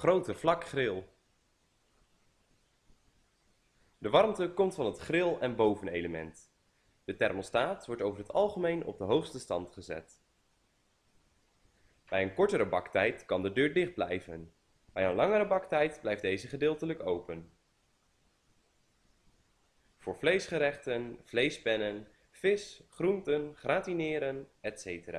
Grote vlakgrill. De warmte komt van het grill- en bovenelement. De thermostaat wordt over het algemeen op de hoogste stand gezet. Bij een kortere baktijd kan de deur dicht blijven. Bij een langere baktijd blijft deze gedeeltelijk open. Voor vleesgerechten, vleespennen, vis, groenten, gratineren, etc.